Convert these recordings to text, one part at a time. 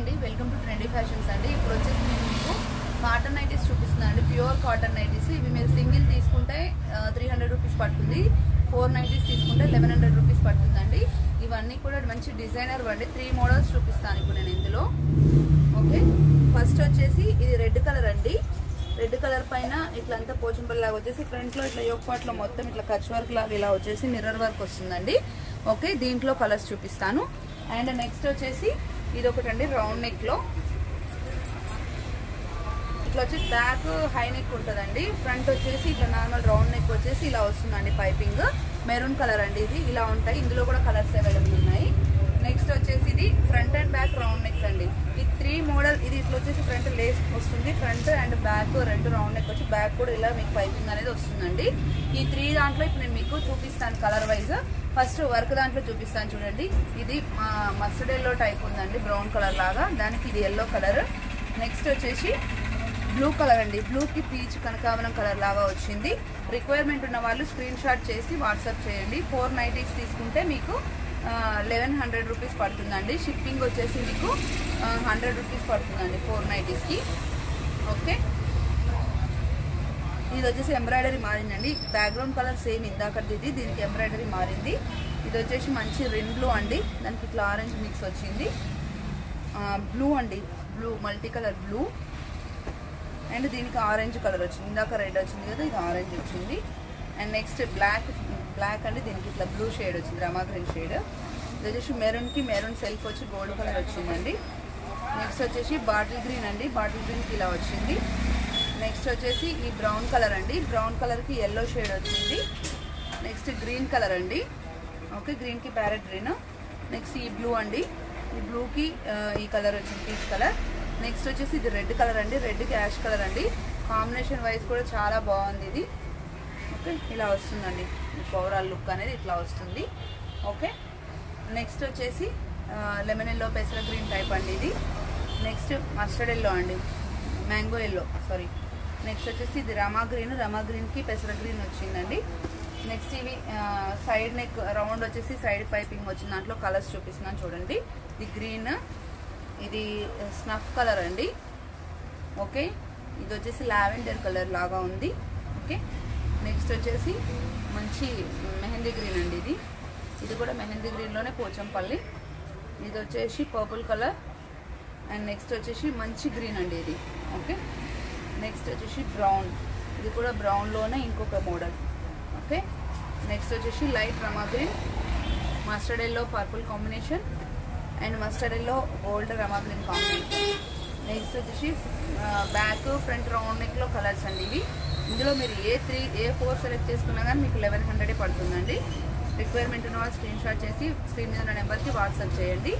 అండి. Welcome to trendy fashions అండి. ఇప్పుడు వచ్చేసి నేను మీకు కాటన్ నైటీస్ చూపిస్తున్నాను అండి ప్యూర్ కాటన్ నైటీస్ ఇవి మీరు సింగిల్ తీసుకుంటే త్రీ హండ్రెడ్ రూపీస్ పడుతుంది. ఫోర్ నైటీస్ తీసుకుంటే లెవెన్ హండ్రెడ్ రూపీస్ పడుతుందండి. ఇవన్నీ కూడా మంచి డిజైనర్ అండి త్రీ మోడల్స్ చూపిస్తాను ఇప్పుడు నేను ఇందులో. ఓకే ఫస్ట్ వచ్చేసి ఇది రెడ్ కలర్ అండి. రెడ్ కలర్ పైన ఇట్లా అంతా లాగా వచ్చేసి ఫ్రంట్లో ఇట్లా యోగ్ మొత్తం ఇట్లా కచ్ వర్క్ లాగా ఇలా వచ్చేసి మిర్రర్ వర్క్ వస్తుందండి. ఓకే దీంట్లో కలర్స్ చూపిస్తాను. అండ్ నెక్స్ట్ వచ్చేసి ఇది ఒకటండి రౌండ్ నెక్లో ఇట్లా వచ్చి బ్యాక్ హై నెక్ ఉంటుందండి. ఫ్రంట్ వచ్చేసి ఇట్లా నార్మల్ రౌండ్ నెక్ వచ్చేసి ఇలా వస్తుందండి పైపింగ్. మెరూన్ కలర్ అండి ఇది. ఇలా ఉంటాయి. ఇందులో కూడా కలర్స్ అవైలబుల్ ఉన్నాయి నెక్స్ట్ వచ్చేసి ఇది front and back round neck అండి ఈ త్రీ మోడల్ ఇది ఇట్లా వచ్చేసి ఫ్రంట్ లేస్ వస్తుంది. ఫ్రంట్ అండ్ బ్యాక్ రెండు రౌండ్ నెక్ వచ్చి బ్యాక్ కూడా ఇలా మీకు పైపింగ్ అనేది వస్తుందండి. ఈ త్రీ దాంట్లో ఇప్పుడు నేను మీకు చూపిస్తాను కలర్ వైజ్ ఫస్ట్ వర్క్ దాంట్లో చూపిస్తాను చూడండి. ఇది మస్టర్డ్ ఎల్లో టైప్ ఉందండి బ్రౌన్ కలర్ లాగా. దానికి ఇది ఎల్లో కలర్ నెక్స్ట్ వచ్చేసి బ్లూ కలర్ అండి. బ్లూకి పీచ్ కనకావరం కలర్ లాగా వచ్చింది. రిక్వైర్మెంట్ ఉన్న వాళ్ళు స్క్రీన్ షాట్ చేసి వాట్సాప్ చేయండి. ఫోర్ నైటీస్ తీసుకుంటే మీకు లెవెన్ హండ్రెడ్ రూపీస్ పడుతుందండి. షిప్పింగ్ వచ్చేసి మీకు హండ్రెడ్ రూపీస్ పడుతుందండి ఫోర్ నైటీస్కి ఓకే ఇది వచ్చేసి ఎంబ్రాయిడరీ మారిందండి. బ్యాక్గ్రౌండ్ కలర్ సేమ్ ఇందాకది ఇది దీనికి ఎంబ్రాయిడరీ మారింది. ఇది వచ్చేసి మంచి రెడ్ బ్లూ అండి. దానికి ఇట్లా ఆరెంజ్ మిక్స్ వచ్చింది. బ్లూ అండి. Blue multi colour blue and దీనికి ఆరెంజ్ కలర్ వచ్చింది. ఇందాక రెడ్ వచ్చింది కదా ఇది ఆరెంజ్ వచ్చింది. అండ్ నెక్స్ట్ బ్లాక్ బ్లాక్ అండి దీనికి ఇట్లా బ్లూ షేడ్ వచ్చింది రమా గ్రీన్ షేడ్. ఇది వచ్చేసి మెరూన్కి మెరూన్ సెల్ఫ్ వచ్చి గోల్డ్ కలర్ వచ్చిందండి. నెక్స్ట్ వచ్చేసి బాటిల్ గ్రీన్ అండి బాటిల్ గ్రీన్కి ఇలా వచ్చింది. నెక్స్ట్ వచ్చేసి ఈ బ్రౌన్ కలర్ అండి బ్రౌన్ కలర్కి ఎల్లో షేడ్ వచ్చింది. నెక్స్ట్ గ్రీన్ కలర్ అండి. ఓకే గ్రీన్కి ప్యారెట్ గ్రీన్. నెక్స్ట్ ఈ బ్లూ అండి. ఈ బ్లూకి ఈ కలర్ వచ్చింది పీచ్ కలర్. నెక్స్ట్ వచ్చేసి ఇది రెడ్ కలర్ అండి రెడ్కి యాష్ కలర్ అండి. కాంబినేషన్ వైజ్ కూడా చాలా బాగుంది ఇది. ఓకే ఇలా వస్తుందండి. ఓవరాల్ లుక్ అనేది ఇట్లా వస్తుంది. ఓకే నెక్స్ట్ వచ్చేసి లెమన్ ఎల్లో పెసర గ్రీన్ టైప్ అండి ఇది. నెక్స్ట్ మస్టర్డ్ ఎల్లో అండి. మ్యాంగో ఎల్లో సారీ నెక్స్ట్ వచ్చేసి ఇది రమా గ్రీన్ రమా గ్రీన్కి పెసర గ్రీన్ వచ్చిందండి. నెక్స్ట్ ఇవి సైడ్ నెక్ రౌండ్ వచ్చేసి సైడ్ పైపింగ్ వచ్చిన దాంట్లో కలర్స్ చూపిస్తున్నాను చూడండి. ఇది గ్రీన్ ఇది స్నఫ్ కలర్ అండి. ఓకే ఇది వచ్చేసి లావెండర్ కలర్ లాగా ఉంది. ఓకే నెక్స్ట్ వచ్చేసి మంచి మెహందీ గ్రీన్ అండి ఇది. ఇది కూడా మెహందీ గ్రీన్లోనే పోచంపల్లి. ఇది వచ్చేసి పర్పుల్ కలర్ అండ్ నెక్స్ట్ వచ్చేసి మంచి గ్రీన్ అండి ఇది. ఓకే నెక్స్ట్ వచ్చేసి బ్రౌన్ ఇది కూడా బ్రౌన్లోనే ఇంకొక మోడల్ ఓకే నెక్స్ట్ వచ్చేసి light Rama green mustard yellow purple combination and mustard yellow gold Rama green combination next వచ్చేసి బ్యాక్ ఫ్రంట్ రౌండ్ నెక్లో కలర్స్ అండి ఇవి. ఇందులో మీరు ఏ త్రీ ఏ ఫోర్ సెలెక్ట్ చేసుకున్నా కానీ మీకు లెవెన్ హండ్రెడే పడుతుందండి. రిక్వైర్మెంట్ ఉన్న వాళ్ళు స్క్రీన్ షాట్ చేసి స్క్రీన్ మీద ఉన్న నెంబర్కి వాట్సాప్ చేయండి.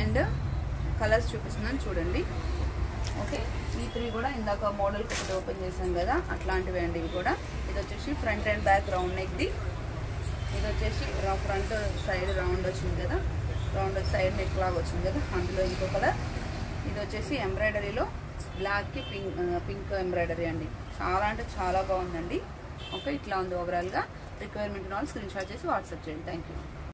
అండ్ కలర్స్ చూపిస్తున్నాను చూడండి. ఓకే ఈ త్రీ కూడా ఇందాక మోడల్ ఒకటి ఓపెన్ చేశాం కదా అట్లాంటివి అండి ఇవి కూడా. ఇది వచ్చేసి ఫ్రంట్ అండ్ బ్యాక్ రౌండ్ నెక్ది ఇది వచ్చేసి ఫ్రంట్ సైడ్ రౌండ్ వచ్చింది కదా. రౌండ్ సైడ్ నెక్ లాగా వచ్చింది కదా అందులో ఇంకో కలర్ ఇది వచ్చేసి ఎంబ్రాయిడరీలో బ్లాక్కి పింక్ పింక్ ఎంబ్రాయిడరీ అండి. చాలా అంటే చాలా బాగుందండి. ఓకే ఇట్లా ఉంది ఓవరాల్గా రిక్వైర్మెంట్ వాళ్ళు స్క్రీన్ షాట్ చేసి వాట్సాప్ చేయండి. Thank you